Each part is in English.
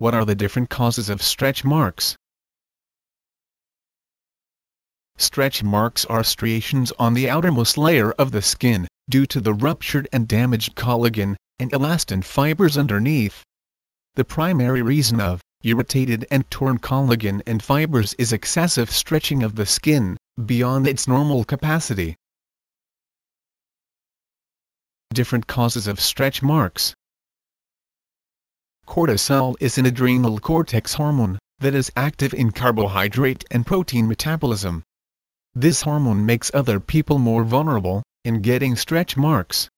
what are the different causes of stretch marks? Stretch marks are striations on the outermost layer of the skin, due to the ruptured and damaged collagen and elastin fibers underneath. The primary reason of irritated and torn collagen and fibers is excessive stretching of the skin, beyond its normal capacity. Different causes of stretch marks. Cortisol is an adrenal cortex hormone that is active in carbohydrate and protein metabolism. This hormone makes other people more vulnerable in getting stretch marks.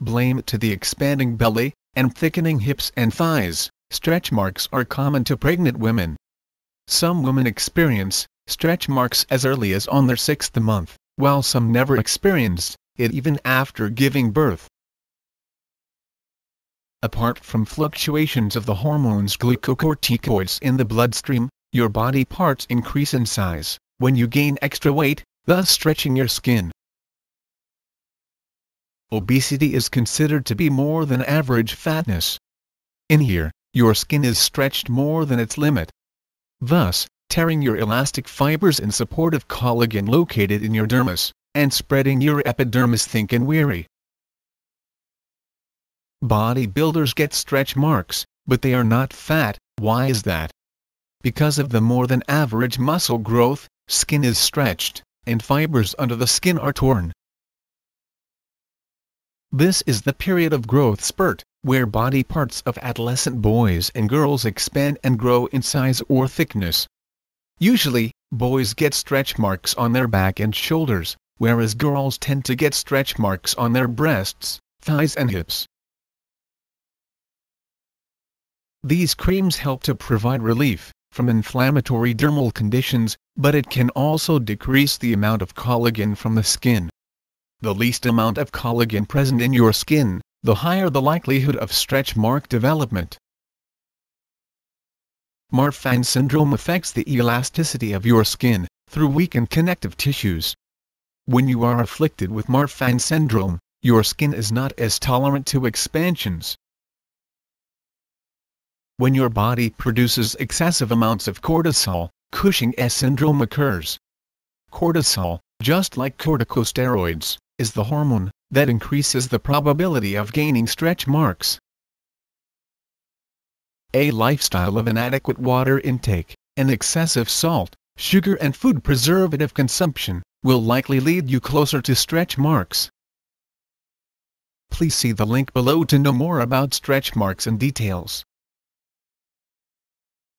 Blame to the expanding belly and thickening hips and thighs. Stretch marks are common to pregnant women. Some women experience stretch marks as early as on their sixth month, while some never experienced it even after giving birth. Apart from fluctuations of the hormones glucocorticoids in the bloodstream, your body parts increase in size when you gain extra weight, thus stretching your skin. Obesity is considered to be more than average fatness. In here, your skin is stretched more than its limit. Thus, tearing your elastic fibers and supportive collagen located in your dermis, and spreading your epidermis thin and weary. Bodybuilders get stretch marks, but they are not fat, why is that? Because of the more than average muscle growth, skin is stretched, and fibers under the skin are torn. This is the period of growth spurt, where body parts of adolescent boys and girls expand and grow in size or thickness. Usually, boys get stretch marks on their back and shoulders, whereas girls tend to get stretch marks on their breasts, thighs and hips. These creams help to provide relief, from inflammatory dermal conditions, but it can also decrease the amount of collagen from the skin. The least amount of collagen present in your skin, the higher the likelihood of stretch mark development. Marfan syndrome affects the elasticity of your skin, through weakened connective tissues. When you are afflicted with Marfan syndrome, your skin is not as tolerant to expansions, when your body produces excessive amounts of cortisol, Cushing's syndrome occurs. Cortisol, just like corticosteroids, is the hormone that increases the probability of gaining stretch marks. A lifestyle of inadequate water intake, and excessive salt, sugar and food preservative consumption, will likely lead you closer to stretch marks. Please see the link below to know more about stretch marks and details.